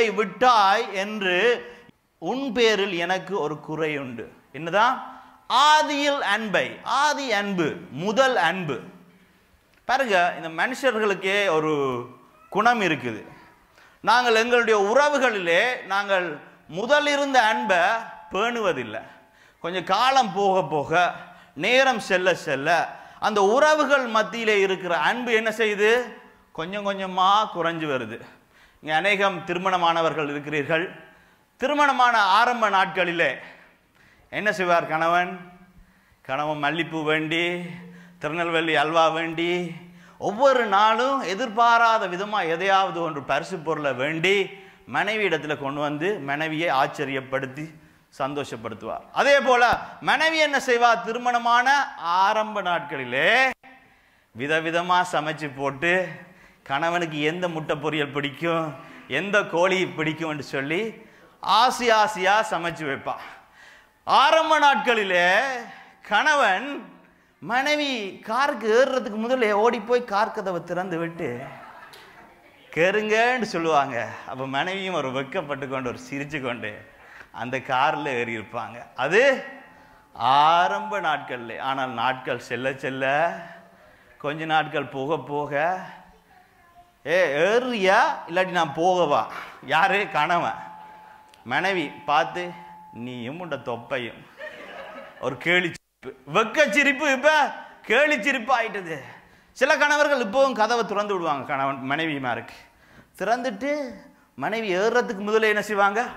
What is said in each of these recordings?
கொண்டிருந்த விட்டாய் என்று உன் பேரில் எனக்கு ஒரு குறை உண்டு என்னதான்? ஆதியில் அன்பை ஆதி அன்பு முதல் அன்பு. பாருங்க இந்த மனுஷர்களுக்கே ஒரு குணம் இருக்குது. நாங்கள் எங்களுடைய உறவுகளிலே நாங்கள் முதல் இருந்த அன்பை பேணுவதில்லை. கொஞ்சம் காலம் போக போக நேரம் செல்ல செல்ல அந்த உறவுகள் மத்தியிலே இருக்கிற அன்பு என்ன செய்யுது? கொஞ்சம் கொஞ்சமாக குறைஞ்சு வருது. இங்கே அநேகம் திருமணமானவர்கள் இருக்கிறீர்கள். திருமணமான ஆரம்ப நாட்களிலே என்ன செய்வார் கணவன்? கணவன் மல்லிப்பூ வேண்டி திருநெல்வேலி அல்வா வேண்டி ஒவ்வொரு நாளும் எதிர்பாராத விதமாக எதையாவது ஒன்று பரிசு பொருளை வேண்டி மனைவி இடத்துல கொண்டு வந்து மனைவியை ஆச்சரியப்படுத்தி சந்தோஷப்படுத்துவார். அதே போல மனைவி என்ன செய்வார் திருமணமான ஆரம்ப நாட்களிலே விதவிதமாக சமைச்சு போட்டு கணவனுக்கு எந்த முட்டை பொரியல் பிடிக்கும்? எந்த கோழி பிடிக்கும்னு சொல்லி ஆசி ஆசையாக சமைச்சு வைப்பான் ஆரம்ப நாட்களிலே கணவன் மனைவி காருக்கு ஏறுறதுக்கு முதல்ல ஓடி போய் கார் கதவை திறந்து விட்டு கருங்கன்னு சொல்லுவாங்க. அப்போ மனைவியும் ஒரு வெக்கப்பட்டு கொண்டு ஒரு சிரிச்சு கொண்டு அந்த காரில் ஏறி இருப்பாங்க அது ஆரம்ப நாட்கள்ல. ஆனால் நாட்கள் செல்ல செல்ல கொஞ்ச நாட்கள் போக போக ஏ ஏறியா இல்லாட்டி நான் போகவா? யாரு? கணவன். மனைவி பார்த்து நீயும் உண்ட தொப்பையும். ஒரு கேலி சிரிப்பு வெக்க சிரிப்பு இப்ப? கேலி சிரிப்பு ஆயிட்டது. சில கணவர்கள் இப்போவும் கதவை திறந்து விடுவாங்க கணவன் மனைவிமாருக்கு. திறந்துட்டு மனைவி ஏறுறதுக்கு முதல்ல என்ன செய்வாங்க?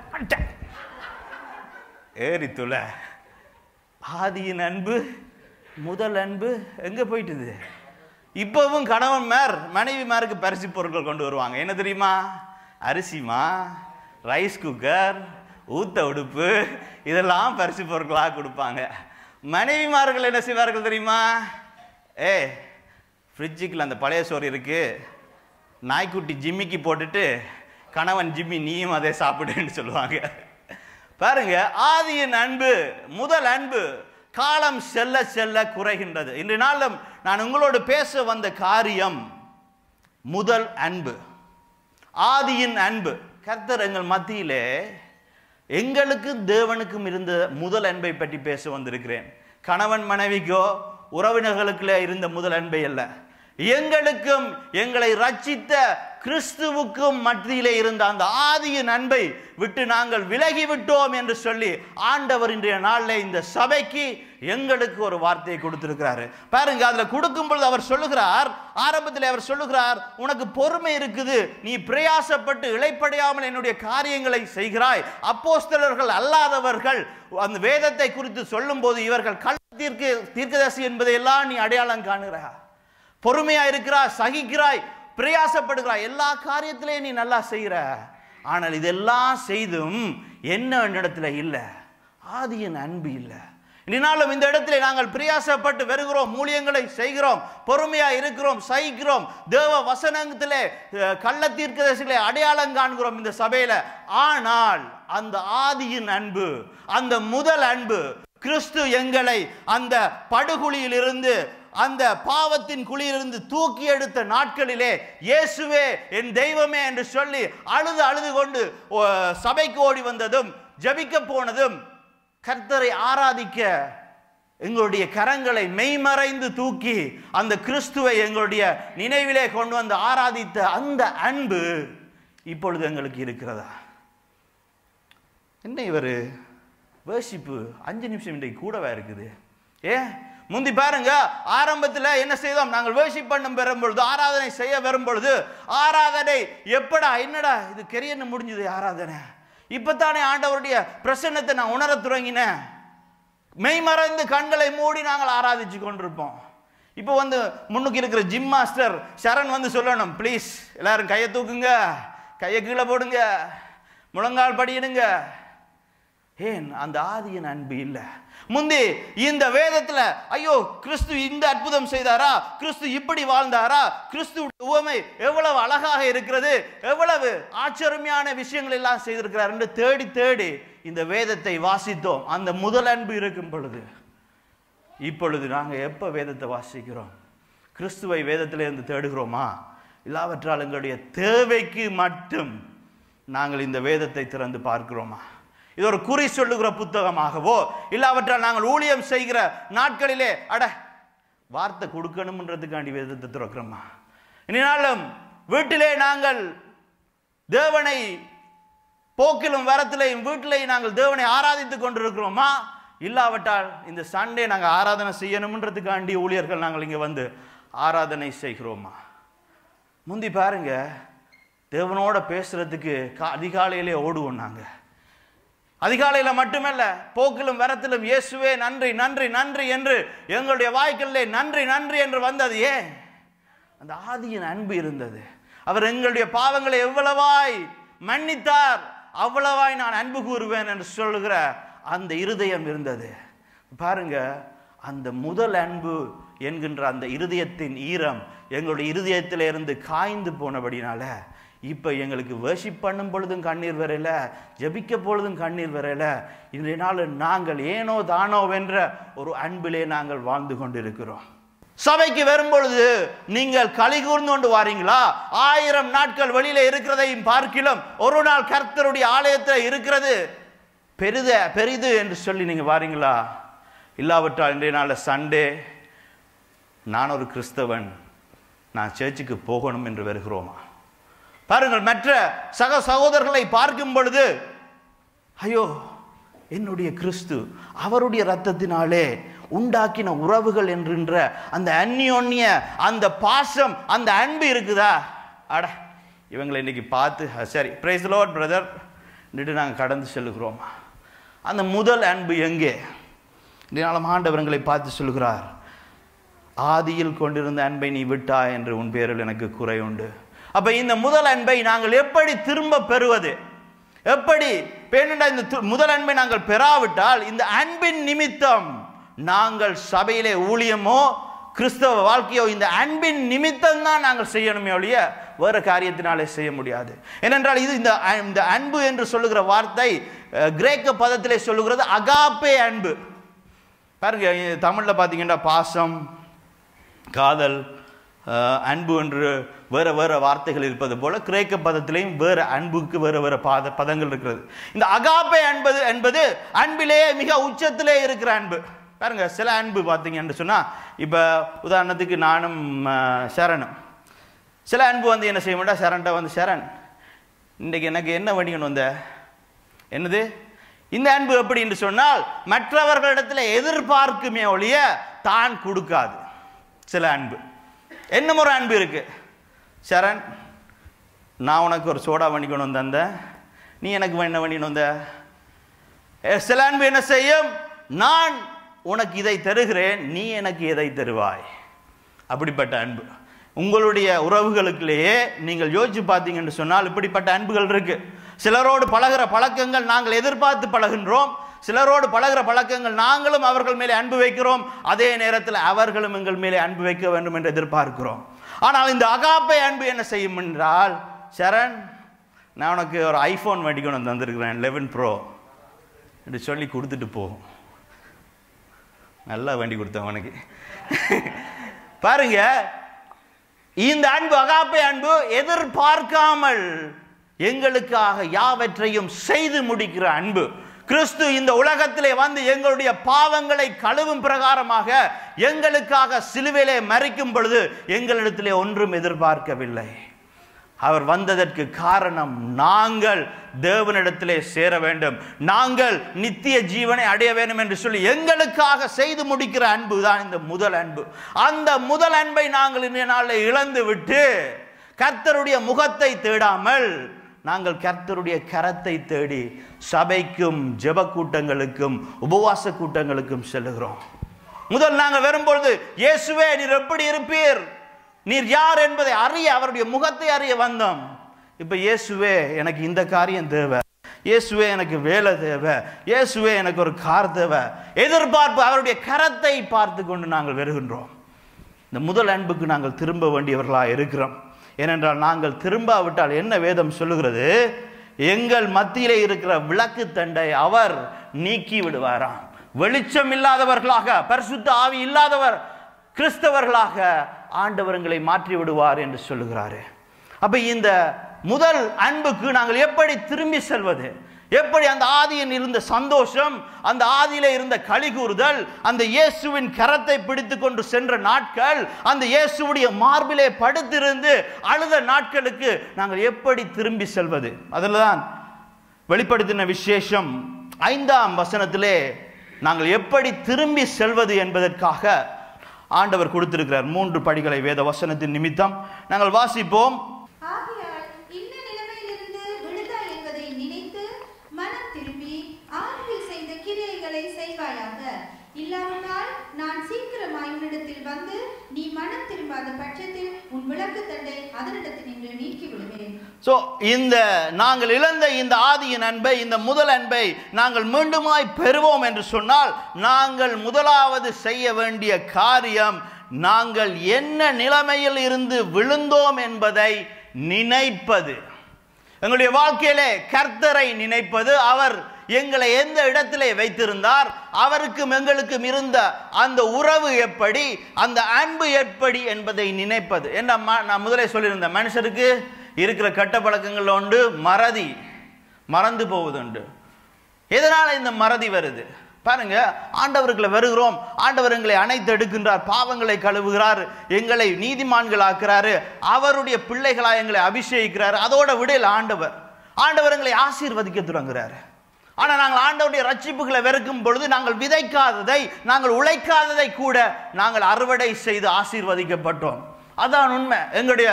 ஏறி துளை ஆதியின் அன்பு முதல் அன்பு எங்க போயிட்டுது? இப்பவும் கணவன் மேர் மனைவி மேருக்கு பரிசு பொருட்கள் கொண்டு வருவாங்க. என்ன தெரியுமா? அரிசிமா ரைஸ் குக்கர் ஊத்த உடுப்பு இதெல்லாம் பரிசு பொருட்களாக கொடுப்பாங்க. மனைவிமார்கள் என்ன செய்வார்கள் தெரியுமா? ஏ ஃப்ரிட்ஜுக்குள்ள அந்த பழைய சோறு இருக்குது நாய்க்குட்டி ஜிம்மிக்கு போட்டுட்டு கணவன் ஜிம்மி நீயும் அதே சாப்பிடுன்னு சொல்லுவாங்க. பாருங்க ஆதியின் அன்பு முதல் அன்பு காலம் செல்ல செல்ல குறைகின்றது. இன்று நாளும் நான் உங்களோடு பேச வந்த காரியம் முதல் அன்பு ஆதியின் அன்பு. கர்த்தர் எங்கள் மத்தியிலே எங்களுக்கும் தேவனுக்கும் இருந்த முதல் அன்பை பற்றி பேச வந்திருக்கிறேன். கணவன் மனைவிக்கோ உறவினர்களுக்குள்ளே இருந்த முதல் அன்பை அல்ல. எங்களுக்கும் எங்களை ரட்சித்த கிறிஸ்துவுக்கும் மத்தியிலே இருந்த அந்த ஆதியின் அன்பை விட்டு நாங்கள் விலகி விட்டோம் என்று சொல்லி ஆண்டவர் இன்றைய நாளில் இந்த சபைக்கு எங்களுக்கு ஒரு வார்த்தையை கொடுத்திருக்கிறாரு. பாருங்க அதில் கொடுக்கும் பொழுது அவர் சொல்லுகிறார் ஆரம்பத்தில் அவர் சொல்லுகிறார் உனக்கு பொறுமை இருக்குது நீ பிரயாசப்பட்டு இழைப்படையாமல் என்னுடைய காரியங்களை செய்கிறாய். அப்போஸ்தலர்கள் அல்லாதவர்கள் அந்த வேதத்தை குறித்து சொல்லும்போது இவர்கள் கல் தீர்க்க தீர்க்கதரிசி என்பதை எல்லாம் நீ அடையாளம் காணுகிறாய். பொறுமையா இருக்கிறாய் சகிக்கிறாய். பிரயாசப்படுகிறாய். எல்லா காரியத்திலையும் நீ நல்லா செய்கிற ஆனால் இதெல்லாம் செய்தும் என்ன இடத்துல இல்லை. ஆதியின் அன்பு இல்லை. இனினாலும் இந்த இடத்துல நாங்கள் பிரியாசப்பட்டு வருகிறோம் மூலியங்களை செய்கிறோம் பொறுமையா இருக்கிறோம் சகிக்கிறோம். தேவ வசனத்திலே கள்ள தீர்க்கதரிசிகளை அடையாளம் காண்கிறோம் இந்த சபையில. ஆனால் அந்த ஆதியின் அன்பு அந்த முதல் அன்பு கிறிஸ்து எங்களை அந்த படுகுழியிலிருந்து அந்த பாவத்தின் குழியிலிருந்து தூக்கி எடுத்த நாட்களிலே இயேசுவே என் தெய்வமே என்று சொல்லி அழுது அழுது கொண்டு ஓ, சபைக்கு ஓடி வந்ததும் ஜபிக்க போனதும் கர்த்தரை ஆராதிக்க எங்களுடைய கரங்களை மெய்மறைந்து தூக்கி அந்த கிறிஸ்துவை எங்களுடைய நினைவிலே கொண்டு வந்து ஆராதித்த அந்த அன்பு இப்பொழுது எங்களுக்கு இருக்கிறதா? என்ன இவர்? வேர்ஷிப்பு அஞ்சு நிமிஷம் இன்றைக்கு கூடவா இருக்குது? ஏ முந்தி பாருங்க ஆரம்பத்தில் என்ன செய்தோம்? நாங்கள் வேர்ஷிப் பண்ணும் பெறும் பொழுது ஆராதனை செய்ய வரும் பொழுது ஆராதனை எப்படா என்னடா இது கெரியன்னு முடிஞ்சது ஆராதனை. இப்போத்தானே ஆண்டவருடைய பிரசன்னத்தை நான் உணர துவங்கினேன். மெய்மறந்து கண்களை மூடி நாங்கள் ஆராதிச்சு கொண்டிருப்போம். இப்போ வந்து முன்னுக்கு இருக்கிற ஜிம் மாஸ்டர் சரண் வந்து சொல்லணும் ப்ளீஸ் எல்லாரும் கையை தூக்குங்க கையை கீழே போடுங்க முழங்கால் படியிடுங்க. ஏன்? அந்த ஆதியின் அன்பு இல்லை. முந்தி இந்த வேதத்துல ஐயோ கிறிஸ்து இந்த அற்புதம் செய்தாரா? கிறிஸ்து இப்படி வாழ்ந்தாரா? கிறிஸ்து உவமை எவ்வளவு அழகாக இருக்கிறது? எவ்வளவு ஆச்சரியமான விஷயங்கள் எல்லாம் செய்திருக்கிறார் என்று தேடி தேடி இந்த வேதத்தை வாசித்தோம். அந்த முதல் அன்பு இருக்கும் பொழுது. இப்பொழுது நாங்கள் எப்போ வேதத்தை வாசிக்கிறோம்? கிறிஸ்துவை வேதத்திலிருந்து தேடுகிறோமா? இல்லாவற்றால் எங்களுடைய தேவைக்கு மட்டும் நாங்கள் இந்த வேதத்தை திறந்து பார்க்கிறோமா? இது ஒரு குறி சொல்லுகிற புத்தகமாகவோ இல்லாவற்றால் நாங்கள் ஊழியம் செய்கிற நாட்களிலே அட வார்த்தை கொடுக்கணும்ன்றதுக்காண்டி வேதத்தை திறக்கிறோமா? இனினாலும் வீட்டிலே நாங்கள் தேவனை போக்கிலும் வரத்திலையும் வீட்டிலே நாங்கள் தேவனை ஆராதித்துக் கொண்டிருக்கிறோமா? இல்லாவிட்டால் இந்த சண்டே நாங்கள் ஆராதனை செய்யணும்ன்றதுக்காண்டி ஊழியர்கள் நாங்கள் இங்கே வந்து ஆராதனை செய்கிறோமா? முந்தி பாருங்க தேவனோட பேசுறதுக்கு கா- அதிகாலையிலே ஓடுவோம் நாங்கள் அதிகாலையில் மட்டுமல்ல போக்கிலும் வரத்திலும் இயேசுவே நன்றி நன்றி நன்றி என்று எங்களுடைய வாய்க்கல்லே நன்றி நன்றி என்று வந்தது. ஏன்? அந்த ஆதியின் அன்பு இருந்தது. அவர் எங்களுடைய பாவங்களை எவ்வளவாய் மன்னித்தார் அவ்வளவாய் நான் அன்பு கூறுவேன் என்று சொல்கிற அந்த இருதயம் இருந்தது. பாருங்க அந்த முதல் அன்பு என்கின்ற அந்த இருதயத்தின் ஈரம் எங்களுடைய இருதயத்திலிருந்து காய்ந்து போனபடினால இப்போ எங்களுக்கு வேர்ஷிப் பண்ணும் பொழுதும் கண்ணீர் வரல ஜெபிக்க பொழுதும் கண்ணீர் வரல. இன்றைய நாள் நாங்கள் ஏனோ தானோ வென்ற ஒரு அன்பிலே நாங்கள் வாழ்ந்து கொண்டிருக்கிறோம். சபைக்கு வரும்பொழுது நீங்கள் களி கூர்ந்து கொண்டு வாரீங்களா? ஆயிரம் நாட்கள் வெளியில இருக்கிறதையும் பார்க்கிலும் ஒரு நாள் கர்த்தருடைய ஆலயத்தில் இருக்கிறது. பெரித பெரிது என்று சொல்லி நீங்க வாரீங்களா? இல்லாவிட்டால் இன்றைய நாள் சண்டே. நான் ஒரு கிறிஸ்தவன். நான் சர்ச்சுக்கு போகணும் என்று வருகிறோமா? பாருங்கள் மற்ற சக சகோதரர்களை பார்க்கும் பொழுது ஐயோ என்னுடைய கிறிஸ்து அவருடைய ரத்தத்தினாலே உண்டாக்கின உறவுகள் என்கின்ற அந்த அந்நியோன்ய அந்த பாசம் அந்த அன்பு இருக்குதா? அட இவங்களை இன்னைக்கு பார்த்து சரி பிரைஸ் லோட் பிரதர் நாங்கள் கடந்து செல்லுகிறோம். அந்த முதல் அன்பு எங்கே? இதனாலும் ஆண்டவர்களை பார்த்து சொல்கிறார் ஆதியில் கொண்டிருந்த அன்பை நீ விட்டா என்று உன் பேரில் எனக்கு குறை உண்டு. அப்ப இந்த முதல் அன்பை நாங்கள் எப்படி திரும்ப பெறுவது? எப்படி பேனண்டா இந்த து- முதல் அன்பை நாங்கள் பெறாவிட்டால் இந்த அன்பின் நிமித்தம் நாங்கள் சபையிலே ஊழியமோ கிறிஸ்தவ வாழ்க்கையோ இந்த அன்பின் நிமித்தம் தான் நாங்கள் செய்யணுமே ஒழிய வேறு காரியத்தினாலே செய்ய முடியாது. ஏனென்றால் இது இந்த அ- இந்த அன்பு என்று சொல்லுகிற வார்த்தை கிரேக்க பதத்திலே சொல்லுகிறது அகாப்பே அன்பு. பாருங்க தமிழில் பார்த்தீங்கன்னா பாசம் காதல் அன்பு என்று வேறு வேறு வார்த்தைகள் இருப்பது போல கிரேக்க பதத்திலையும் வேறு அன்புக்கு வேறு வேறு பாத பதங்கள் இருக்கிறது. இந்த அகாப்பே அன்பது என்பது அன்பிலேயே மிக உச்சத்திலே இருக்கிற அன்பு. பாருங்க சில அன்பு பார்த்தீங்கன்னு சொன்னால் இப்போ உதாரணத்துக்கு நானும் சரணும். சில அன்பு வந்து என்ன செய்ய மாட்டா? சரண்ட வந்து சரண். இன்றைக்கு எனக்கு என்ன வணிகன் வந்த? என்னது? இந்த அன்பு எப்படி என்று சொன்னால் மற்றவர்களிடத்தில் எதிர்பார்க்குமே ஒழிய தான் கொடுக்காது. சில அன்பு. என்ன ஒரு அன்பு இருக்கு. சரண் நான் உனக்கு ஒரு சோடா வண்டி கொண்டு வந்து நீ எனக்கு என்ன வண்டி வந்த? சில அன்பு என்ன செய்யும்? நான் உனக்கு இதை தருகிறேன் நீ எனக்கு இதை தருவாய்? அப்படிப்பட்ட அன்பு. உங்களுடைய உறவுகளுக்குள்ளேயே நீங்கள் யோசிச்சு பார்த்தீங்கன்னு சொன்னால் இப்படிப்பட்ட அன்புகள் இருக்கு. சிலரோடு பழகுற பழக்கங்கள் நாங்கள் எதிர்பார்த்து பழகின்றோம். சிலரோடு பழகுற பழக்கங்கள் நாங்களும் அவர்கள் மேலே அன்பு வைக்கிறோம். அதே நேரத்தில் அவர்களும் எங்கள் மேலே அன்பு வைக்க வேண்டும் என்று எதிர்பார்க்கிறோம். ஆனால் இந்த அகாப்பை அன்பு என்ன செய்யும் என்றால் சரண் நான் உனக்கு ஒரு ஐஃபோன் வண்டி தந்திருக்கிறேன் லெவன் ப்ரோ என்று சொல்லி கொடுத்துட்டு போகும் நல்லா வண்டி கொடுத்தேன் உனக்கு பாருங்க இந்த அன்பு அகாப்பை அன்பு எதிர்பார்க்காமல் எங்களுக்காக யாவற்றையும் செய்து முடிக்கிற அன்பு. கிறிஸ்து இந்த உலகத்திலே வந்து எங்களுடைய பாவங்களை கழுவும் பிரகாரமாக எங்களுக்காக சிலுவையிலே மறிக்கும் பொழுது எங்களிடத்திலே ஒன்றும் எதிர்பார்க்கவில்லை. அவர் வந்ததற்கு காரணம் நாங்கள் தேவனிடத்திலே சேர வேண்டும். நாங்கள் நித்திய ஜீவனை அடைய வேண்டும் என்று சொல்லி எங்களுக்காக செய்து முடிக்கிற அன்பு தான் இந்த முதல் அன்பு. அந்த முதல் அன்பை நாங்கள் இந்த நாளில் இழந்து விட்டு கர்த்தருடைய முகத்தை தேடாமல் நாங்கள் கர்த்தருடைய கரத்தை தேடி சபைக்கும் ஜெப கூட்டங்களுக்கும் உபவாச கூட்டங்களுக்கும் செல்லுகிறோம். முதல் நாங்கள் வரும்பொழுது இயேசுவே நீர் எப்படி இருப்பீர்? நீர் யார் என்பதை அறிய அவருடைய முகத்தை அறிய வந்தோம். இப்போ இயேசுவே எனக்கு இந்த காரியம் தேவை. இயேசுவே எனக்கு வேலை தேவை. இயேசுவே எனக்கு ஒரு கார் தேவை. எதிர்பார்ப்பு அவருடைய கரத்தை பார்த்து கொண்டு நாங்கள் வருகின்றோம். இந்த முதல் அன்புக்கு நாங்கள் திரும்ப வேண்டியவர்களாக இருக்கிறோம். ஏனென்றால் நாங்கள் திரும்பாவிட்டால் என்ன வேதம் சொல்லுகிறது? எங்கள் மத்தியிலே இருக்கிற விளக்கு தண்டை அவர் நீக்கி விடுவாராம். வெளிச்சம் இல்லாதவர்களாக பரிசுத்த ஆவி இல்லாதவர் கிறிஸ்தவர்களாக ஆண்டவர்களை மாற்றி விடுவார் என்று சொல்லுகிறாரு. அப்ப இந்த முதல் அன்புக்கு நாங்கள் எப்படி திரும்பி செல்வது? எப்படி அந்த ஆதியில் இருந்த சந்தோஷம் அந்த ஆதியில இருந்த களி கூறுதல் அந்த இயேசுவின் கரத்தை பிடித்து கொண்டு சென்ற நாட்கள் அந்த இயேசுவுடைய மார்பிலே படுத்திருந்து அழுத நாட்களுக்கு நாங்கள் எப்படி திரும்பி செல்வது? அதில் தான் வெளிப்படுத்தின விசேஷம் ஐந்தாம் வசனத்திலே நாங்கள் எப்படி திரும்பி செல்வது என்பதற்காக ஆண்டவர் கொடுத்திருக்கிறார். மூன்று படிகளை வேத வசனத்தின் நிமித்தம். நாங்கள் வாசிப்போம் ஆகையால் இந்த நிலைமையிலிருந்து விடுதலை என்பதை நினைத்து மனம் திரும்பி ஆதியில் செய்த கிரியைகளை செய்வாயாக இல்லாவிட்டால் நான் சீக்கிரமாய் உன்னிடத்தில் வந்து நீ மனம் திரும்பாத பட்சத்தில் உன் விளக்கு தண்டை அதனிடத்தில் நீங்கள் நீக்கி விடுவேன் ஸோ இந்த நாங்கள் இழந்த இந்த ஆதியின் அன்பை இந்த முதல் அன்பை நாங்கள் மீண்டுமாய் பெறுவோம் என்று சொன்னால் நாங்கள் முதலாவது செய்ய வேண்டிய காரியம் நாங்கள் என்ன நிலைமையில் இருந்து விழுந்தோம் என்பதை நினைப்பது. எங்களுடைய வாழ்க்கையிலே கர்த்தரை நினைப்பது அவர் எங்களை எந்த இடத்திலே வைத்திருந்தார்? அவருக்கும் எங்களுக்கும் இருந்த அந்த உறவு எப்படி? அந்த அன்பு எப்படி என்பதை நினைப்பது. என்ன ம- நான் முதலே சொல்லியிருந்தேன் மனுஷருக்கு இருக்கிற கட்ட பழக்கங்கள் உண்டு மறதி மறந்து போவது உண்டு. எதனால இந்த மறதி வருது? பாருங்க ஆண்டவர்களை வருகிறோம் ஆண்டவர் எங்களை அணைத்து எடுக்கின்றார் பாவங்களை கழுவுகிறார் எங்களை நீதிமான்கள் ஆக்குறாரு அவருடைய பிள்ளைகளாக எங்களை அபிஷேகிக்கிறார். அதோட விடையில் ஆண்டவர் ஆண்டவர் எங்களை ஆசீர்வதிக்க தொடங்குறாரு. ஆனால் நாங்கள் ஆண்டவருடைய ரட்சிப்புகளை வெறுக்கும் பொழுது நாங்கள் விதைக்காததை நாங்கள் உழைக்காததை கூட நாங்கள் அறுவடை செய்து ஆசீர்வதிக்கப்பட்டோம். அதான் உண்மை. எங்களுடைய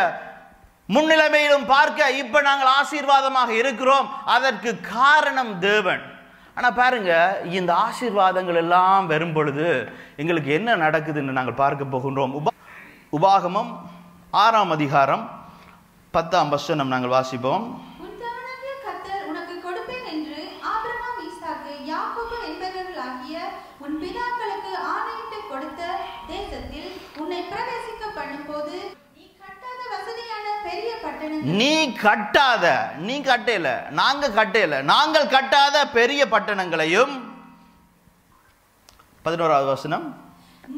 முன்னிலைமையிலும் பார்க்க இப்ப நாங்கள் ஆசீர்வாதமாக இருக்கிறோம். அதற்கு காரணம் தேவன். ஆனால் பாருங்க இந்த ஆசீர்வாதங்கள் எல்லாம் வரும் பொழுது எங்களுக்கு என்ன நடக்குதுன்னு நாங்கள் பார்க்க போகின்றோம். உபா உபாகமம் ஆறாம் அதிகாரம் பத்தாம் வசனம் நாங்கள் வாசிப்போம் உன் தேவனாகிய கர்த்தர் உனக்கு கொடுப்பேன் என்று ஆபிரகாம் ஈசாக்கு யாக்கோபு என்பவர்களாகிய உன் பிதாக்களுக்கு ஆணையிட்டு கொடுத்த தேசத்தில் உன்னை பிரவேசிக்க பண்ணும்போது நீ கட்டாத வசதியான பெரிய பட்டணங்கள் நீ கட்டாத நீ கட்டையில நாங்க கட்டையில நாங்கள் கட்டாத பெரிய பட்டணங்களையும். பதினோராவது வசனம்.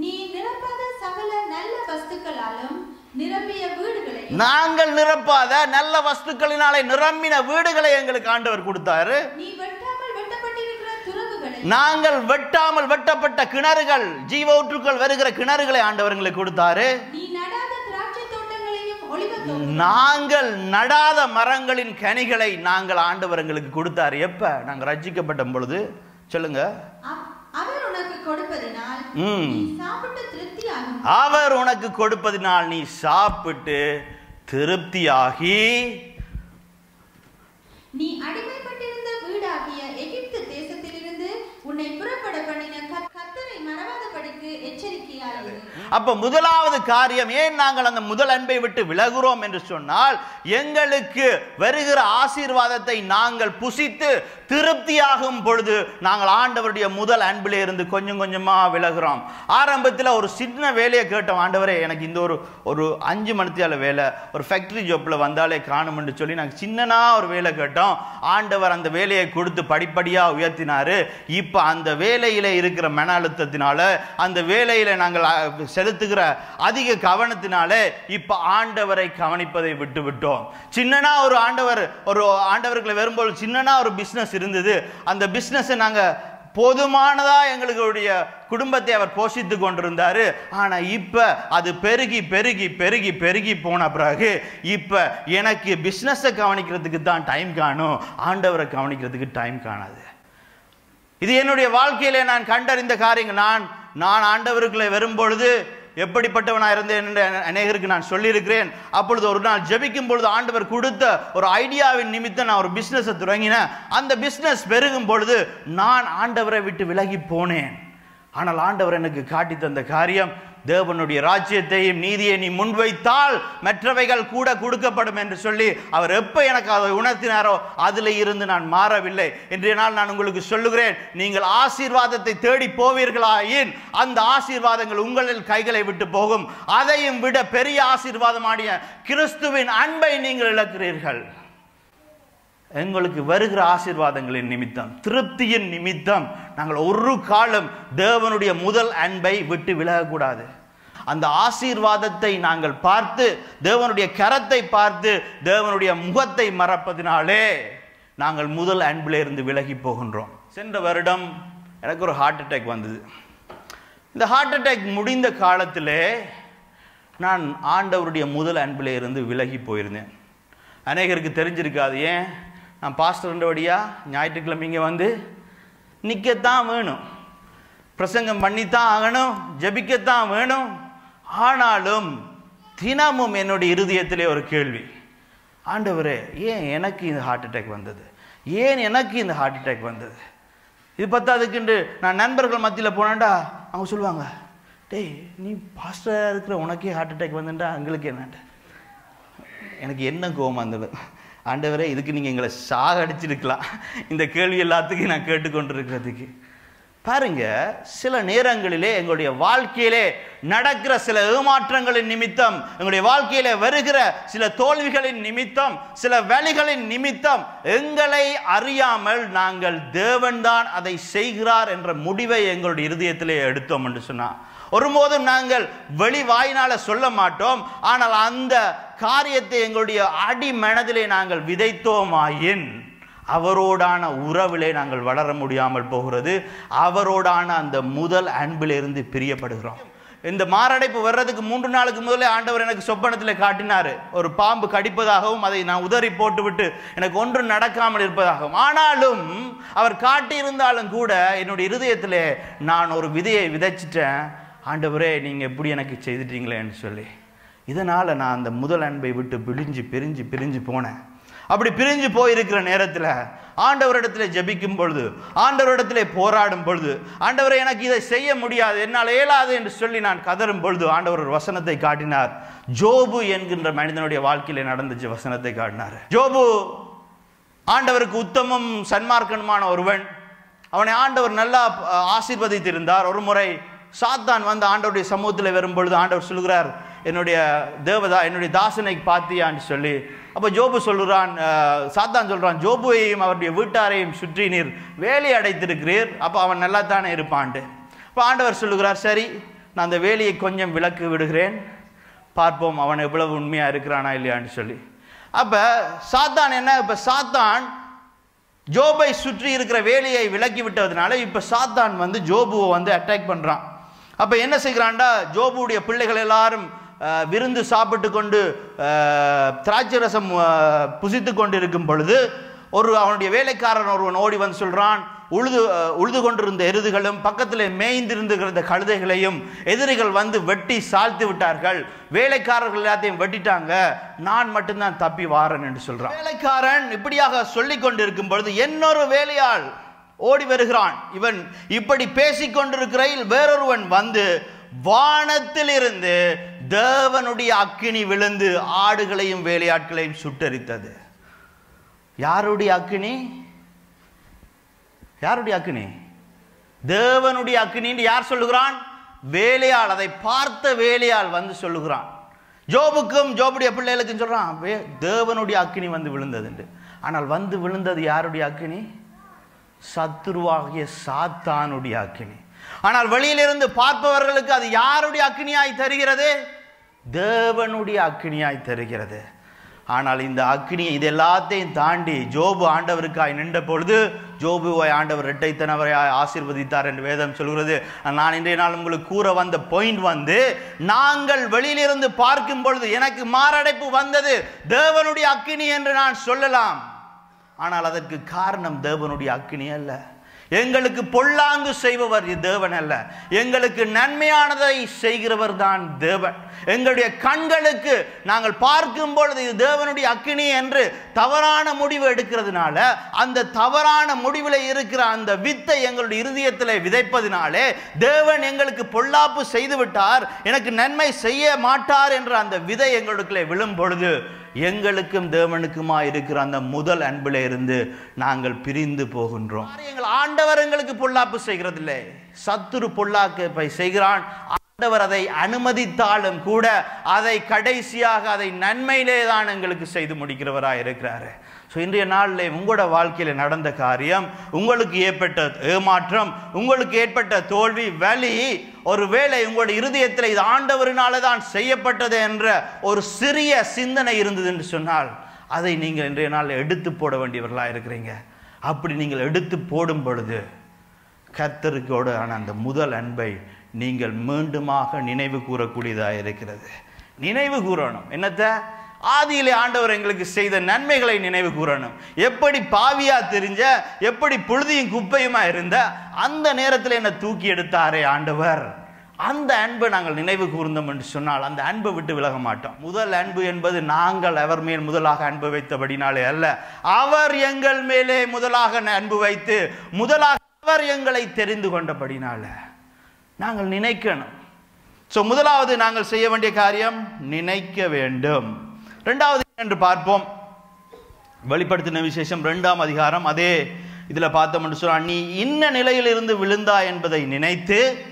நீ நிரப்பாத சகல நல்ல வஸ்துக்களாலும் நிரம்பிய வீடுகளை. நாங்கள் நிரப்பாத நல்ல வஸ்துக்களினாலே நிரம்பின வீடுகளை எங்களுக்கு ஆண்டவர் கொடுத்தாரு. நீ வெட்டாமல் வெட்டப்பட்டிருக்கிற துறவுகளை. நாங்கள் வெட்டாமல் வெட்டப்பட்ட கிணறுகள் ஜீவ ஊற்றுக்கள் வருகிற கிணறுகளை ஆண்டவர் எங்களுக்கு கொடுத்தாரு நீ நடாத திராட்சை தோட்டங்களையும் ஒளிவ தோட்டங்களையும் நாங்கள் நடாத மரங்களின் கனிகளை நாங்கள் ஆண்டவர் எங்களுக்கு கொடுத்தாரு. எப்ப? நாங்கள் ரட்சிக்கப்பட்ட பொழுது. சொல்லுங்க. அவ- அவர் உனக்கு கொடுப்பதினால். நீ சாப்பிட்டு திருப்தியாகி. நீ அடிமைப்பட்டிருந்த வீடாகிய எகிப்து தேசத்திலிருந்து உன்னை புறப்பட பண்ணின கத்- கர்த்தரை மறவாதபடிக்கு எச்சரிக்கையாயிரு அப்ப முதலாவது காரியம் ஏன் நாங்கள் அந்த முதல் அன்பை விட்டு விலகுறோம் என்று சொன்னால் எங்களுக்கு வருகிற ஆசீர்வாதத்தை நாங்கள் புசித்து திருப்தியாகும் பொழுது நாங்கள் ஆண்டவருடைய முதல் அன்பிலே இருந்து கொஞ்சம் கொஞ்சமா விலகுறோம். ஆரம்பத்தில் ஒரு சின்ன வேலையை கேட்டோம். ஆண்டவரே எனக்கு இந்த ஒரு ஒரு அஞ்சு மணித்தியால வேலை ஒரு ஃபேக்டரி ஜாப்ல வந்தாலே காணும்னு சொல்லி நாங்கள் சின்னனா ஒரு வேலை கேட்டோம். ஆண்டவர் அந்த வேலையை கொடுத்து படிப்படியா உயர்த்தினாரு. இப்ப அந்த வேலையில இருக்கிற மன அழுத்தத்தினால அந்த வேலையில நாங்கள் செலுத்துகிற அதிக கவனத்தினாலே இப்ப ஆண்டவரை கவனிப்பதை விட்டு விட்டோம் சின்னனா ஒரு ஆண்டவர் ஒரு ஆண்டவர்களை வரும்போது சின்னனா ஒரு பிஸ்னஸ் இருந்தது. அந்த பிஸ்னஸை நாங்க போதுமானதா எங்களுடைய குடும்பத்தை அவர் போஷித்து கொண்டிருந்தார். ஆனா இப்ப அது பெருகி பெருகி பெருகி பெருகி போன பிறகு இப்போ எனக்கு பிசினஸை கவனிக்கிறதுக்கு தான் டைம் காணும். ஆண்டவரை கவனிக்கிறதுக்கு டைம் காணாது. இது என்னுடைய வாழ்க்கையில் நான் கண்டறிந்த காரியங்கள். நான் நான் ஆண்டவருக்குள்ளே வரும்பொழுது எப்படிப்பட்டவனாக இருந்தேன் என்று அநேகருக்கு நான் சொல்லியிருக்கிறேன். அப்பொழுது ஒரு நாள் ஜபிக்கும் பொழுது ஆண்டவர் கொடுத்த ஒரு ஐடியாவின் நிமித்தம் நான் ஒரு பிஸ்னஸை தொடங்கினேன் அந்த பிஸ்னஸ் பெருகும் பொழுது நான் ஆண்டவரை விட்டு விலகி போனேன். ஆனால் ஆண்டவர் எனக்கு காட்டி தந்த காரியம் தேவனுடைய ராஜ்யத்தையும் நீதியை நீ முன்வைத்தால் மற்றவைகள் கூட கொடுக்கப்படும் என்று சொல்லி அவர் எப்போ எனக்கு அதை உணர்த்தினாரோ அதில் இருந்து நான் மாறவில்லை. இன்றைய நாள் நான் உங்களுக்கு சொல்லுகிறேன் நீங்கள் ஆசீர்வாதத்தை தேடி போவீர்களாயின் அந்த ஆசீர்வாதங்கள் உங்களில் கைகளை விட்டு போகும். அதையும் விட பெரிய ஆசீர்வாதமாடிய கிறிஸ்துவின் அன்பை நீங்கள் இழக்கிறீர்கள். எங்களுக்கு வருகிற ஆசீர்வாதங்களின் நிமித்தம் திருப்தியின் நிமித்தம் நாங்கள் ஒரு காலம் தேவனுடைய முதல் அன்பை விட்டு விலகக்கூடாது. அந்த ஆசீர்வாதத்தை நாங்கள் பார்த்து தேவனுடைய கரத்தை பார்த்து தேவனுடைய முகத்தை மறப்பதினாலே நாங்கள் முதல் அன்பிலிருந்து விலகி போகின்றோம். சென்ற வருடம் எனக்கு ஒரு ஹார்ட் அட்டாக் வந்தது. இந்த ஹார்ட் அட்டாக் முடிந்த காலத்திலே நான் ஆண்டவருடைய முதல் அன்பிலே இருந்து விலகி போயிருந்தேன். அநேகருக்கு தெரிஞ்சிருக்காது ஏன்? நான் பாஸ்டர் வழியாக ஞாயிற்றுக்கிழமை இங்கே வந்து நிற்கத்தான் வேணும். பிரசங்கம் பண்ணித்தான் ஆகணும் ஜெபிக்கத்தான் வேணும். ஆனாலும் தினமும் என்னுடைய இருதயத்திலே ஒரு கேள்வி. ஆண்டவரே ஏன் எனக்கு இந்த ஹார்ட் அட்டாக் வந்தது? ஏன் எனக்கு இந்த ஹார்ட் அட்டாக் வந்தது? இது பத்தாதுக்குண்டு நான் நண்பர்கள் மத்தியில் போனேன்டா அவங்க சொல்லுவாங்க டேய் நீ பாஸ்டராக இருக்கிற உனக்கே ஹார்ட் அட்டாக் வந்துட்டா எங்களுக்கு என்னட்ட எனக்கு என்ன கோபம் வந்தது? ஆண்டவரே இதுக்கு நீங்கள் எங்களை சாகடிச்சிருக்கலாம். இந்த கேள்வி எல்லாத்துக்கும் நான் கேட்டுக்கொண்டிருக்கிறதுக்கு. பாருங்க சில நேரங்களிலே எங்களுடைய வாழ்க்கையிலே நடக்கிற சில ஏமாற்றங்களின் நிமித்தம் எங்களுடைய வாழ்க்கையிலே வருகிற சில தோல்விகளின் நிமித்தம் சில வழிகளின் நிமித்தம் எங்களை அறியாமல் நாங்கள் தேவன்தான் அதை செய்கிறார் என்ற முடிவை எங்களுடைய இருதயத்திலே எடுத்தோம் என்று சொன்னால் ஒருபோதும் நாங்கள் வெளி வாயினால் சொல்ல மாட்டோம். ஆனால் அந்த காரியத்தை எங்களுடைய அடி மனதிலே நாங்கள் விதைத்தோமாயின் அவரோடான உறவிலே நாங்கள் வளர முடியாமல் போகிறது. அவரோடான அந்த முதல் அன்பிலிருந்து பிரியப்படுகிறோம். இந்த மாரடைப்பு வர்றதுக்கு மூன்று நாளுக்கு முதலே ஆண்டவர் எனக்கு சொப்பனத்தில் காட்டினார். ஒரு பாம்பு கடிப்பதாகவும் அதை நான் உதறி போட்டுவிட்டு எனக்கு ஒன்றும் நடக்காமல் இருப்பதாகவும். ஆனாலும் அவர் காட்டியிருந்தாலும் கூட என்னுடைய இருதயத்தில் நான் ஒரு விதையை விதைச்சிட்டேன். ஆண்டவரே நீங்கள் எப்படி எனக்கு செய்துட்டீங்களேன்னு சொல்லி. இதனால் நான் அந்த முதல் அன்பை விட்டு பிரிஞ்சு பிரிஞ்சு பிரிஞ்சு போனேன். அப்படி பிரிஞ்சு போயிருக்கிற நேரத்தில் ஆண்டவரிடத்தில் ஜபிக்கும் பொழுது ஆண்டவரிடத்தில் போராடும் பொழுது ஆண்டவரை எனக்கு இதை செய்ய முடியாது என்னால் இயலாது என்று சொல்லி நான் கதறும் பொழுது ஆண்டவர் ஒரு வசனத்தை காட்டினார். ஜோபு என்கின்ற மனிதனுடைய வாழ்க்கையில் நடந்துச்சு வசனத்தை காட்டினார். ஜோபு ஆண்டவருக்கு உத்தமம் சன்மார்க்கனுமான ஒருவன். அவனை ஆண்டவர் நல்லா ஆசீர்வதித்திருந்தார். ஒரு முறை சாத்தான் வந்து ஆண்டவருடைய சமூகத்தில் வரும்பொழுது ஆண்டவர் சொல்கிறார் என்னுடைய தேவதா என்னுடைய தாசனை பார்த்தியான்னு சொல்லி. அப்போ ஜோபு சொல்கிறான் சாத்தான் சொல்கிறான் ஜோபுவையும் அவருடைய வீட்டாரையும் சுற்றி நீர் வேலி அடைத்திருக்கிறீர் அப்போ அவன் நல்லா தானே இருப்பான்ட்டு. இப்போ ஆண்டவர் சொல்லுகிறார் சரி நான் அந்த வேலியை கொஞ்சம் விளக்கு விடுகிறேன் பார்ப்போம் அவன் எவ்வளவு உண்மையாக இருக்கிறானா இல்லையான்னு சொல்லி. அப்போ சாத்தான் என்ன இப்போ சாத்தான் ஜோபை சுற்றி இருக்கிற வேலையை விலக்கி விட்டதுனால இப்போ சாத்தான் வந்து ஜோபுவை வந்து அட்டாக் பண்ணுறான் அப்போ என்ன செய்கிறான்டா? ஜோபுடைய பிள்ளைகள் எல்லாரும் விருந்து சாப்பிட்டு கொண்டு திராட்சை ரசம் புசித்து கொண்டு இருக்கும் பொழுது ஒரு அவனுடைய வேலைக்காரன் ஒருவன் ஓடி வந்து சொல்கிறான் உழுது உழுது கொண்டிருந்த எருதுகளும் பக்கத்தில் மேய்ந்திருந்துகிற கழுதைகளையும் எதிரிகள் வந்து வெட்டி சாழ்த்து விட்டார்கள். வேலைக்காரர்கள் எல்லாத்தையும் வெட்டிட்டாங்க. நான் மட்டும்தான் தப்பி வாரன் என்று சொல்கிறான் வேலைக்காரன் இப்படியாக சொல்லி கொண்டிருக்கும் பொழுது இன்னொரு வேலையாள் ஓடி வருகிறான். இவன் இப்படி பேசிக்கொண்டிருக்கிறையில் வேறொருவன் வந்து வானத்திலிருந்து தேவனுடைய அக்கினி விழுந்து ஆடுகளையும் வேலையாட்களையும் சுட்டரித்தது. யாருடைய அக்கினி? யாருடைய அக்கினி? தேவனுடைய அக்கினின்னு யார் சொல்லுகிறான்? வேலையாள். அதை பார்த்த வேலையாள் வந்து சொல்லுகிறான். ஜோபுக்கும் ஜோபுடைய பிள்ளைகளுக்கும் சொல்கிறான் வே- தேவனுடைய அக்கினி வந்து விழுந்ததுண்டு ஆனால் வந்து விழுந்தது யாருடைய அக்கினி? சத்ருவாகிய சாத்தானுடைய அக்கினி. ஆனால் வெளியிலிருந்து பார்ப்பவர்களுக்கு அது யாருடைய அக்னியாய் தருகிறது? தேவனுடைய அக்னியாய் தருகிறது. ஆனால் இந்த அக்னி இது எல்லாத்தையும் தாண்டி ஜோபு ஆண்டவருக்காய் நின்ற பொழுது ஜோபுவை ஆண்டவர் இரட்டைத்தனவரையாய் ஆசீர்வதித்தார் என்று வேதம் சொல்கிறது. நான் இன்றைய நாள் உங்களுக்கு கூற வந்த பாயிண்ட் வந்து நாங்கள் வெளியிலிருந்து பார்க்கும் பொழுது எனக்கு மாரடைப்பு வந்தது. தேவனுடைய அக்னி என்று நான் சொல்லலாம். ஆனால் அதற்கு காரணம் தேவனுடைய அக்னி அல்ல. எங்களுக்கு பொல்லாங்கு செய்பவர் தேவன் அல்ல. எங்களுக்கு நன்மையானதை செய்கிறவர் தான் தேவன். எங்களுடைய கண்களுக்கு நாங்கள் பார்க்கும் பொழுது இது தேவனுடைய அக்கினி என்று தவறான முடிவு எடுக்கிறதுனால அந்த தவறான முடிவில் இருக்கிற அந்த வித்தை எங்களுடைய இருதயத்தில் விதைப்பதினாலே தேவன் எங்களுக்கு பொல்லாப்பு செய்துவிட்டார். எனக்கு நன்மை செய்ய மாட்டார் என்ற அந்த விதை எங்களுக்குள்ளே விழும் பொழுது எங்களுக்கும் தேவனுக்குமா இருக்கிற அந்த முதல் அன்பில் இருந்து நாங்கள் பிரிந்து போகின்றோம். எங்கள் ஆண்டவர் எங்களுக்கு பொல்லாப்பு செய்கிறதில்லை. சத்துரு பொல்லாக்கு செய்கிறான். ஆண்டவர் அதை அனுமதித்தாலும் கூட அதை கடைசியாக அதை நன்மையிலே தான் எங்களுக்கு செய்து முடிக்கிறவராக இருக்கிறாரு ஸோ இன்றைய நாளில் உங்களோட வாழ்க்கையில் நடந்த காரியம் உங்களுக்கு ஏற்பட்ட ஏமாற்றம் உங்களுக்கு ஏற்பட்ட தோல்வி வலி ஒருவேளை உங்களுடைய இருதயத்தில் இது ஆண்டவரினால தான் செய்யப்பட்டது என்ற ஒரு சிறிய சிந்தனை இருந்தது என்று சொன்னால் அதை நீங்கள் இன்றைய நாளில் எடுத்து போட வேண்டியவர்களாக இருக்கிறீங்க? அப்படி நீங்கள் எடுத்து போடும் பொழுது கத்தருக்கோடு ஆன அந்த முதல் அன்பை நீங்கள் மீண்டுமாக நினைவு கூறக்கூடியதாக இருக்கிறது. நினைவு கூறணும். என்னத்த? ஆதியிலே ஆண்டவர் எங்களுக்கு செய்த நன்மைகளை நினைவு கூறணும். எப்படி பாவியா தெரிஞ்ச எப்படி புழுதியும் குப்பையுமா இருந்த அந்த நேரத்தில் என்னை தூக்கி எடுத்தாரே ஆண்டவர். அந்த அன்பை நாங்கள் நினைவு கூர்ந்தோம் என்று சொன்னால் அந்த அன்பை விட்டு விலக மாட்டோம். முதல் அன்பு என்பது நாங்கள் அவர் மேல் முதலாக அன்பு வைத்தபடினாலே அல்ல. அவர் எங்கள் மேலே முதலாக அன்பு வைத்து முதலாக அவர் எங்களை தெரிந்து கொண்டபடினால நாங்கள் நினைக்கணும். ஸோ முதலாவது நாங்கள் செய்ய வேண்டிய காரியம் நினைக்க வேண்டும். ரெண்டாவது என்று பார்ப்போம். வெளிப்படுத்தின விசேஷம் ரெண்டாம் அதிகாரம். அதே இதில் பார்த்தோம் சொன்னா நீ இன்ன நிலையில் இருந்து விழுந்தா என்பதை நினைத்து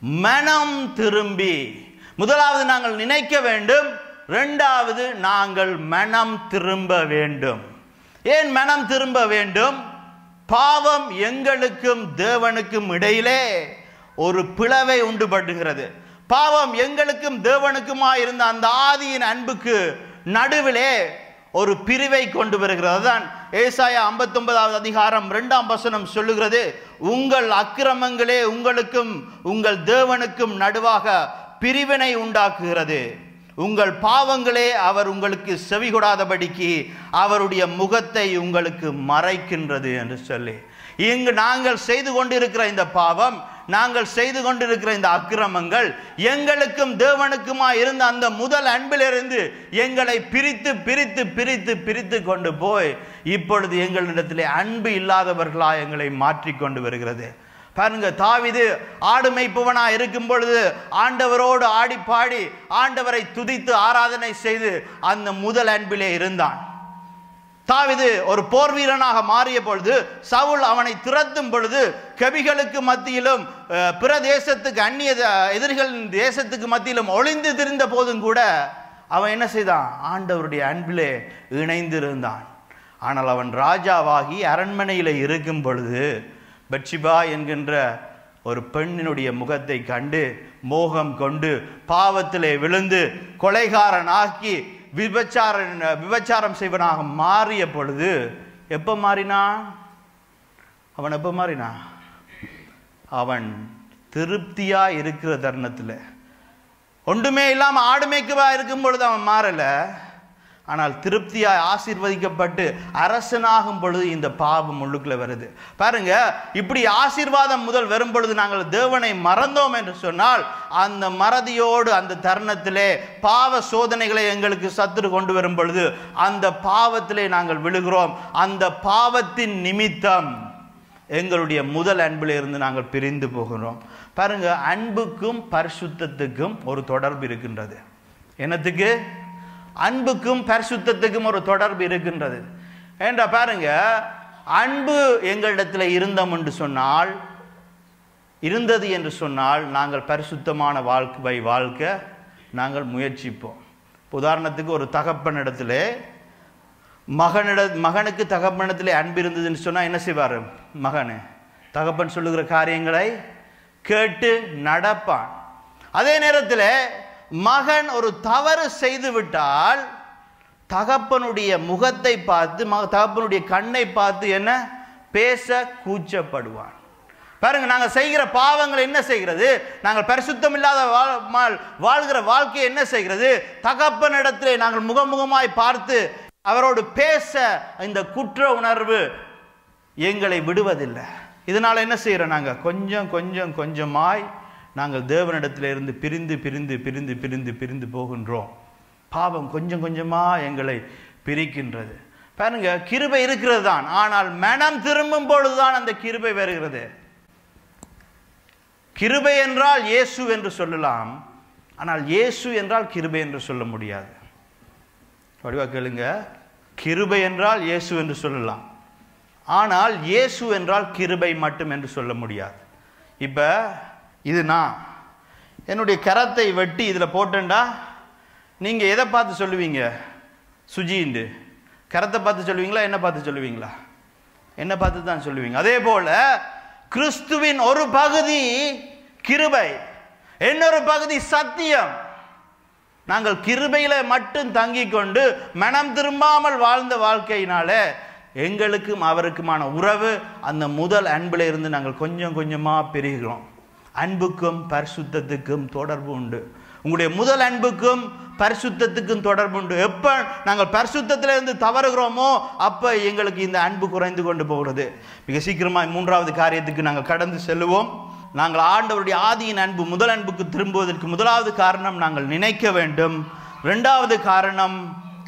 மனம் திரும்பி. முதலாவது நாங்கள் நினைக்க வேண்டும். ரெண்டாவது நாங்கள் மனம் திரும்ப வேண்டும். ஏன் மனம் திரும்ப வேண்டும்? பாவம் எங்களுக்கும் தேவனுக்கும் இடையிலே ஒரு பிளவை உண்டு பண்ணுகிறது பாவம் எங்களுக்கும் தேவனுக்குமா இருந்த அந்த ஆதியின் அன்புக்கு நடுவிலே ஒரு பிரிவை கொண்டு வருகிறது. அதுதான் ஏசாயா ஐம்பத்தொன்பதாவது அதிகாரம் இரண்டாம் வசனம் சொல்லுகிறது. உங்கள் அக்கிரமங்களே உங்களுக்கும் உங்கள் தேவனுக்கும் நடுவாக பிரிவினை உண்டாக்குகிறது. உங்கள் பாவங்களே அவர் உங்களுக்கு செவி கொடாதபடிக்கு அவருடைய முகத்தை உங்களுக்கு மறைக்கின்றது என்று சொல்லி. இங்கு நாங்கள் செய்து கொண்டிருக்கிற இந்த பாவம் நாங்கள் செய்து கொண்டிருக்கிற இந்த அக்கிரமங்கள் எங்களுக்கும் தேவனுக்குமா இருந்த அந்த முதல் அன்பிலிருந்து எங்களை பிரித்து பிரித்து பிரித்து பிரித்து கொண்டு போய் இப்பொழுது எங்களிடத்திலே அன்பு இல்லாதவர்களா எங்களை மாற்றிக்கொண்டு வருகிறது. பாருங்க தாவிது ஆடு மேய்ப்பவனா இருக்கும் பொழுது ஆண்டவரோடு ஆடி பாடி ஆண்டவரை துதித்து ஆராதனை செய்து அந்த முதல் அன்பிலே இருந்தான். தாவிது ஒரு போர் வீரனாக மாறிய பொழுது சவுல் அவனை துரத்தும் பொழுது கபிகளுக்கு மத்தியிலும் பிற தேசத்துக்கு அந்நிய எதிரிகளின் தேசத்துக்கு மத்தியிலும் ஒளிந்து திரிந்த போதும் கூட அவன் என்ன செய்தான்? ஆண்டவருடைய அன்பிலே இணைந்திருந்தான். ஆனால் அவன் ராஜாவாகி அரண்மனையில் இருக்கும் பொழுது பட்சிபா என்கின்ற ஒரு பெண்ணினுடைய முகத்தை கண்டு மோகம் கொண்டு பாவத்திலே விழுந்து கொலைகாரனாக்கி விபச்சார விபச்சாரம் செய்வனாக மாறிய பொழுது எப்போ மாறினான் அவன் எப்போ மாறினான் அவன் திருப்தியாக இருக்கிற தருணத்தில். ஒன்றுமே இல்லாமல் ஆடு மேய்க்கவா இருக்கும் பொழுது அவன் மாறலை. ஆனால் திருப்தியாய் ஆசீர்வதிக்கப்பட்டு அரசனாகும் பொழுது இந்த பாவம் உள்ளுக்குள்ள வருது. பாருங்க இப்படி ஆசீர்வாதம் முதல் வரும் பொழுது நாங்கள் தேவனை மறந்தோம் என்று சொன்னால் அந்த மறதியோடு அந்த தருணத்திலே பாவ சோதனைகளை எங்களுக்கு சத்துரு கொண்டு வரும் பொழுது அந்த பாவத்திலே நாங்கள் விழுகிறோம். அந்த பாவத்தின் நிமித்தம் எங்களுடைய முதல் அன்பில் இருந்து நாங்கள் பிரிந்து போகிறோம். பாருங்க அன்புக்கும் பரிசுத்தத்துக்கும் ஒரு தொடர்பு இருக்கின்றது. என்னத்துக்கு? அன்புக்கும் பரிசுத்தத்துக்கும் ஒரு தொடர்பு இருக்கின்றது. ஏண்டா பாருங்க அன்பு எங்களிடத்தில் இருந்தோம் என்று சொன்னால் இருந்தது என்று சொன்னால் நாங்கள் பரிசுத்தமான வாழ்க்கை வாழ்க்க நாங்கள் முயற்சிப்போம். உதாரணத்துக்கு ஒரு தகப்பனிடத்திலே மகனிட மகனுக்கு தகப்பனிடத்தில் அன்பு இருந்ததுன்னு சொன்னால் என்ன செய்வார்? மகன் தகப்பன் சொல்லுகிற காரியங்களை கேட்டு நடப்பான். அதே நேரத்தில் மகன் ஒரு தவறு செய்து விட்டால் தகப்பனுடைய முகத்தை பார்த்து மக தகப்பனுடைய கண்ணை பார்த்து என்ன? பேச கூச்சப்படுவான். பாருங்க நாங்கள் செய்கிற பாவங்கள் என்ன செய்கிறது? நாங்கள் பரிசுத்தம் இல்லாத வாழ்கிற வாழ்க்கை என்ன செய்கிறது? தகப்பனிடத்திலே நாங்கள் முகமுகமாய் பார்த்து அவரோடு பேச இந்த குற்ற உணர்வு எங்களை விடுவதில்லை. இதனால் என்ன செய்கிறோம் நாங்கள் கொஞ்சம் கொஞ்சம் கொஞ்சமாய் நாங்கள் தேவனிடத்திலிருந்து பிரிந்து பிரிந்து பிரிந்து பிரிந்து பிரிந்து போகின்றோம். பாவம் கொஞ்சம் கொஞ்சமாக எங்களை பிரிக்கின்றது. பாருங்க கிருபை இருக்கிறது தான். ஆனால் மனம் திரும்பும் பொழுதுதான் அந்த கிருபை வருகிறது. கிருபை என்றால் இயேசு என்று சொல்லலாம். ஆனால் இயேசு என்றால் கிருபை என்று சொல்ல முடியாது. வடிவா கேளுங்க. கிருபை என்றால் இயேசு என்று சொல்லலாம். ஆனால் இயேசு என்றால் கிருபை மட்டும் என்று சொல்ல முடியாது. இப்போ இது நான். என்னுடைய கரத்தை வெட்டி இதில் போட்டேன்டா. நீங்கள் எதை பார்த்து சொல்லுவீங்க? சுஜிண்டு கரத்தை பார்த்து சொல்லுவீங்களா? என்ன பார்த்து சொல்லுவீங்களா? என்ன பார்த்து தான் சொல்லுவீங்க. அதே போல கிறிஸ்துவின் ஒரு பகுதி கிருபை இன்னொரு பகுதி சத்தியம். நாங்கள் கிருபையில மட்டும் தங்கி கொண்டு மனம் திரும்பாமல் வாழ்ந்த வாழ்க்கையினால எங்களுக்கும் அவருக்குமான உறவு அந்த முதல் அன்பில் இருந்து நாங்கள் கொஞ்சம் கொஞ்சமாக பெருகிறோம். அன்புக்கும் பரிசுத்தத்துக்கும் தொடர்பு உண்டு. உங்களுடைய முதல் அன்புக்கும் பரிசுத்தத்துக்கும் தொடர்பு உண்டு. எப்போ நாங்கள் பரிசுத்தத்தில் இருந்து தவறுகிறோமோ அப்போ எங்களுக்கு இந்த அன்பு குறைந்து கொண்டு போகிறது. மிக சீக்கிரமாக மூன்றாவது காரியத்துக்கு நாங்கள் கடந்து செல்லுவோம். நாங்கள் ஆண்டவருடைய ஆதியின் அன்பு முதல் அன்புக்கு திரும்புவதற்கு முதலாவது காரணம் நாங்கள் நினைக்க வேண்டும். ரெண்டாவது காரணம்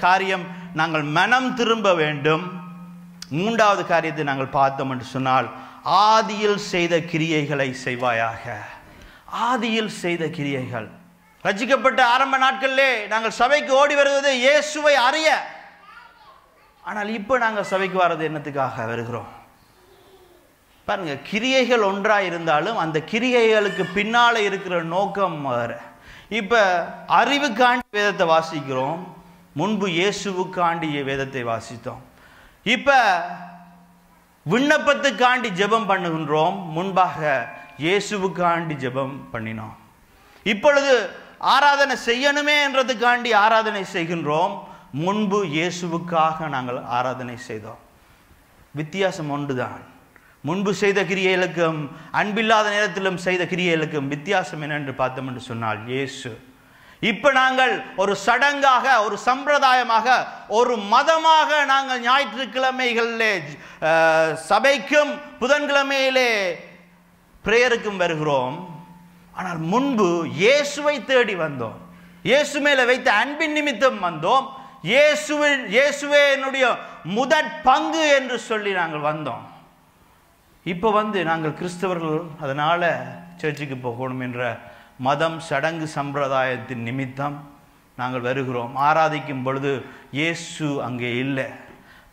காரியம் நாங்கள் மனம் திரும்ப வேண்டும். மூன்றாவது காரியத்தை நாங்கள் பார்த்தோம் என்று சொன்னால் ஆதியில் செய்த கிரியைகளை செய்வாயாக. ஆதியில் செய்த கிரியைகள். ரச்சிக்கப்பட்ட ஆரம்ப நாட்களிலே நாங்கள் சபைக்கு ஓடி வருவது இயேசுவை அறிய. ஆனால் இப்போ நாங்கள் சபைக்கு வர்றது என்னத்துக்காக வருகிறோம்? பாருங்க கிரியைகள் ஒன்றா இருந்தாலும் அந்த கிரியைகளுக்கு பின்னால இருக்கிற நோக்கம் வேறு. இப்ப அறிவுக்காண்டி வேதத்தை வாசிக்கிறோம் முன்பு இயேசுவுக்காண்டி வேதத்தை வாசித்தோம். இப்ப விண்ணப்பத்துக்காண்டி ஜெபம் பண்ணுகின்றோம் முன்பாக இயேசுவுக்காண்டி ஜெபம் பண்ணினோம். இப்பொழுது ஆராதனை செய்யணுமே என்றதுக்காண்டி ஆராதனை செய்கின்றோம். முன்பு இயேசுவுக்காக நாங்கள் ஆராதனை செய்தோம். வித்தியாசம் ஒன்றுதான். முன்பு செய்த கிரியைகளுக்கும் அன்பில்லாத நேரத்திலும் செய்த கிரியைகளுக்கும் வித்தியாசம் என்னென்று பார்த்தோம் என்று சொன்னால் இயேசு இப்போ நாங்கள் ஒரு சடங்காக ஒரு சம்பிரதாயமாக ஒரு மதமாக நாங்கள் ஞாயிற்றுக்கிழமைகளிலே சபைக்கும் புதன்கிழமையிலே பிரேயருக்கும் வருகிறோம். ஆனால் முன்பு இயேசுவை தேடி வந்தோம். இயேசு மேல வைத்த அன்பின் நிமித்தம் வந்தோம். இயேசுவின் இயேசுவே என்னுடைய முதற் பங்கு என்று சொல்லி நாங்கள் வந்தோம். இப்போ வந்து நாங்கள் கிறிஸ்தவர்கள் அதனால சர்ச்சுக்கு போகணும் என்ற மதம் சடங்கு சம்பிரதாயத்தின் நிமித்தம் நாங்கள் வருகிறோம். ஆராதிக்கும் பொழுது இயேசு அங்கே இல்லை.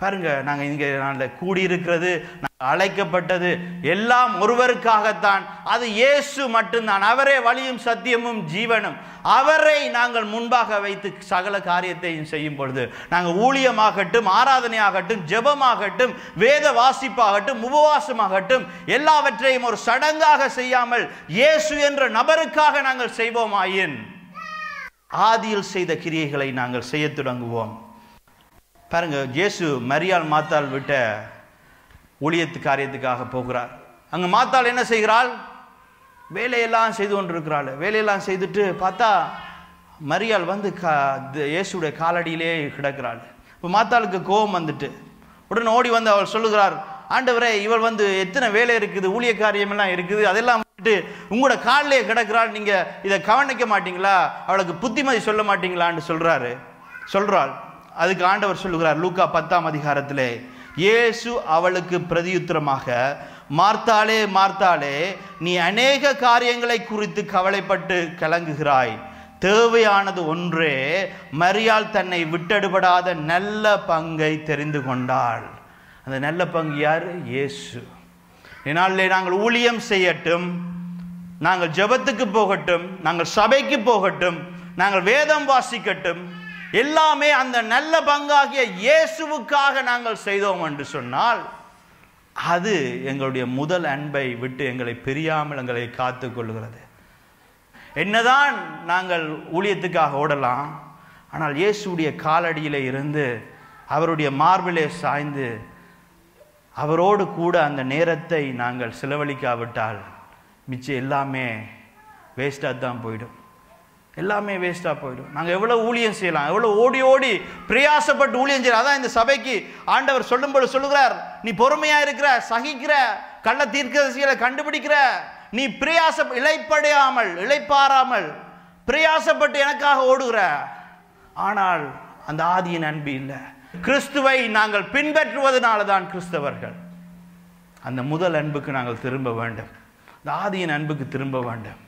பாருங்க நாங்கள் இங்கே நாங்கள் கூடியிருக்கிறது நாங்கள் அழைக்கப்பட்டது எல்லாம் ஒருவருக்காகத்தான். அது இயேசு மட்டும்தான். அவரே வழியும் சத்தியமும் ஜீவனும். அவரை நாங்கள் முன்பாக வைத்து சகல காரியத்தையும் செய்யும் பொழுது நாங்கள் ஊழியமாகட்டும் ஆராதனையாகட்டும் ஜெபமாகட்டும் வேத வாசிப்பாகட்டும் உபவாசமாகட்டும் எல்லாவற்றையும் ஒரு சடங்காக செய்யாமல் இயேசு என்ற நபருக்காக நாங்கள் செய்வோமாயின்? ஆதியில் செய்த கிரியைகளை நாங்கள் செய்ய தொடங்குவோம். பாருங்க ஜேசு மரியாள் மாத்தாள் விட்ட ஊழியத்து காரியத்துக்காக போகிறார். அங்கே மாத்தாள் என்ன செய்கிறாள்? வேலையெல்லாம் செய்து கொண்டிருக்கிறாள். வேலையெல்லாம் செய்துட்டு பார்த்தா மரியாள் வந்து கா த- இயேசுடைய காலடியிலே கிடக்கிறாள். இப்போ மாத்தாளுக்கு கோபம் வந்துட்டு. உடனே ஓடி வந்து அவள் சொல்லுகிறார் ஆண்டவரே இவள் வந்து எத்தனை வேலை இருக்குது ஊழிய காரியமெல்லாம் இருக்குது அதெல்லாம் விட்டு உங்களோட காலிலே கிடக்கிறாள். நீங்கள் இதை கவனிக்க மாட்டீங்களா? அவளுக்கு புத்திமதி சொல்ல மாட்டீங்களான்னு சொல்கிறாரு சொல்கிறாள் அதுக்கு ஆண்டவர் சொல்லுகிறார் லூக்கா பத்தாம் அதிகாரத்திலே இயேசு அவளுக்கு பிரதியுத்தரமாக மார்த்தாளே மார்த்தாளே நீ அநேக காரியங்களை குறித்து கவலைப்பட்டு கலங்குகிறாய். தேவையானது ஒன்றே மரியாள் தன்னை விட்டடுபடாத நல்ல பங்கை தெரிந்து கொண்டாள். அந்த நல்ல பங்கு யார்? இயேசு. இதனாலே நாங்கள் ஊழியம் செய்யட்டும் நாங்கள் ஜெபத்துக்கு போகட்டும் நாங்கள் சபைக்கு போகட்டும் நாங்கள் வேதம் வாசிக்கட்டும் எல்லாமே அந்த நல்ல பங்காகிய இயேசுவுக்காக நாங்கள் செய்தோம் என்று சொன்னால் அது எங்களுடைய முதல் அன்பை விட்டு எங்களை பிரியாமல் எங்களை காத்து கொள்கிறது என்னதான் நாங்கள் ஊழியத்துக்காக ஓடலாம் ஆனால் இயேசுடைய காலடியிலே இருந்து அவருடைய மார்பிலே சாய்ந்து அவரோடு கூட அந்த நேரத்தை நாங்கள் செலவழிக்காவிட்டால் மிச்சம் எல்லாமே வேஸ்டாக தான் போயிடும். எல்லாமே வேஸ்ட்டாக போயிடும். நாங்கள் எவ்வளோ ஊழியம் செய்யலாம்? எவ்வளோ ஓடி ஓடி பிரயாசப்பட்டு ஊழியம் செய்யலாம். அதான் இந்த சபைக்கு ஆண்டவர் சொல்லும்போது சொல்லுகிறார் நீ பொறுமையாக இருக்கிற சகிக்கிற கள்ள தீர்க்கதரிசிகளை கண்டுபிடிக்கிற நீ பிரயாச இழைப்படையாமல் இழைப்பாராமல் பிரயாசப்பட்டு எனக்காக ஓடுகிற. ஆனால் அந்த ஆதியின் அன்பு இல்லை. கிறிஸ்துவை நாங்கள் பின்பற்றுவதனால தான் கிறிஸ்தவர்கள். அந்த முதல் அன்புக்கு நாங்கள் திரும்ப வேண்டும். இந்த ஆதியின் அன்புக்கு திரும்ப வேண்டும்.